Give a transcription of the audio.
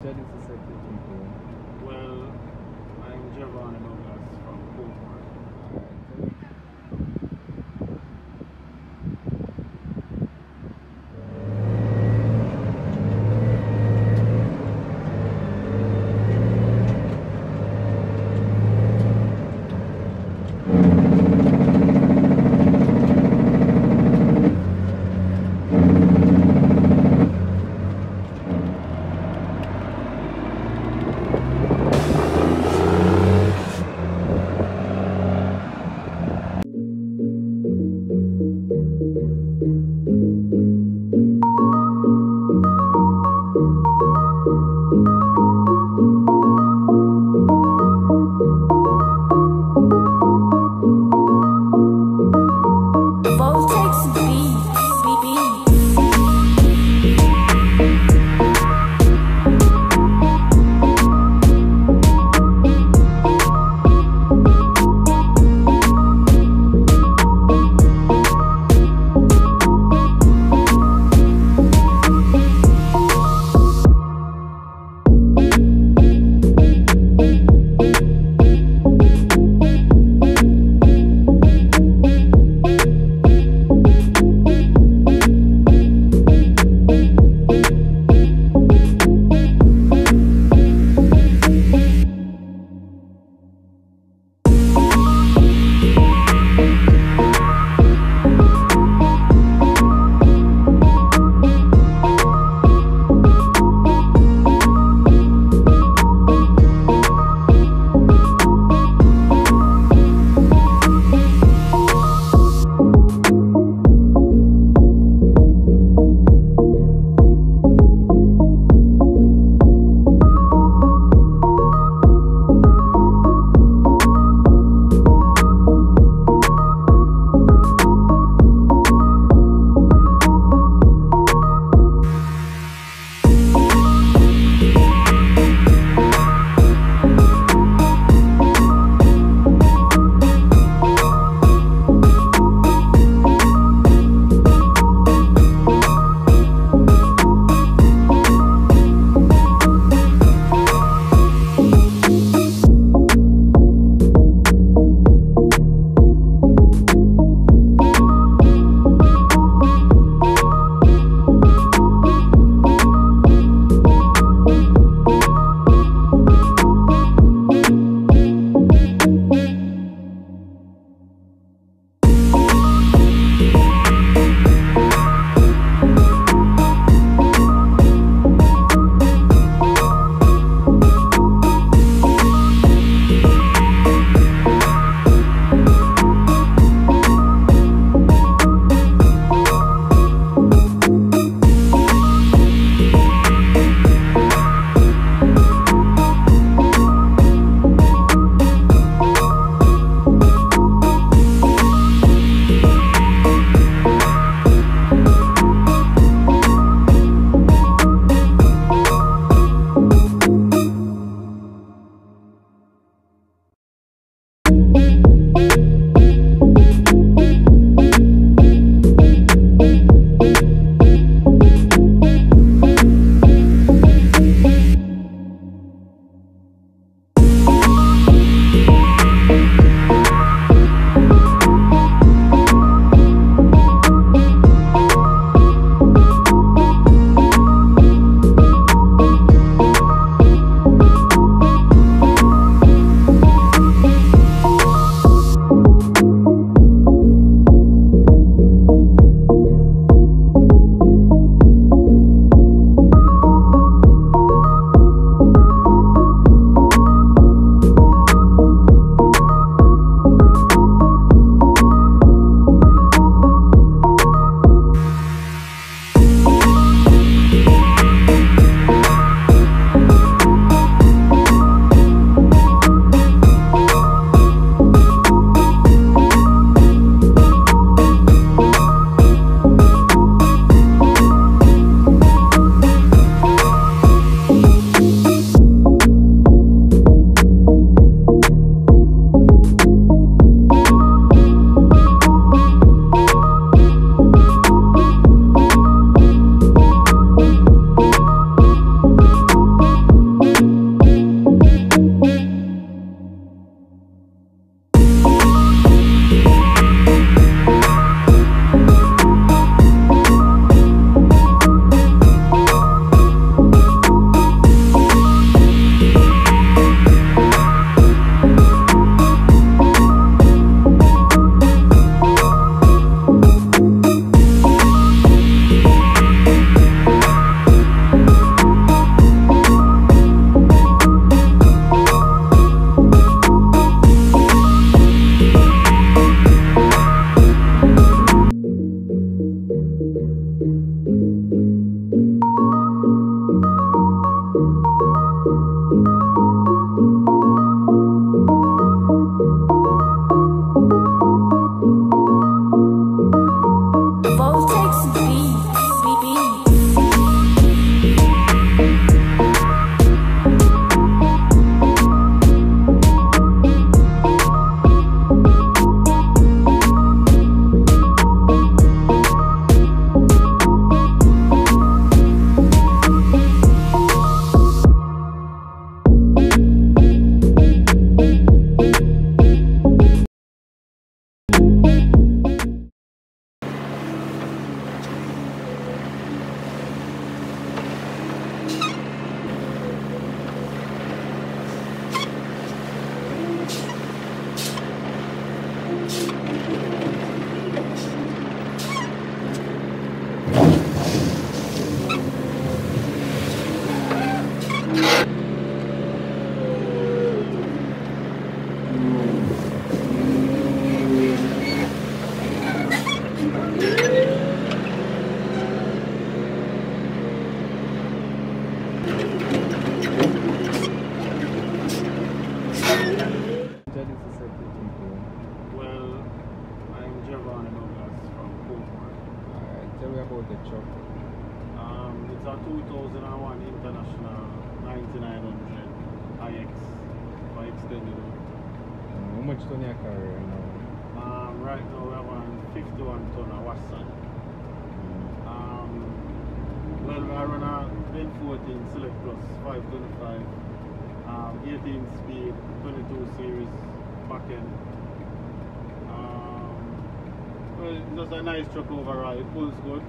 Studies the circuit people. Well, I'm Giovanni Puls zurück.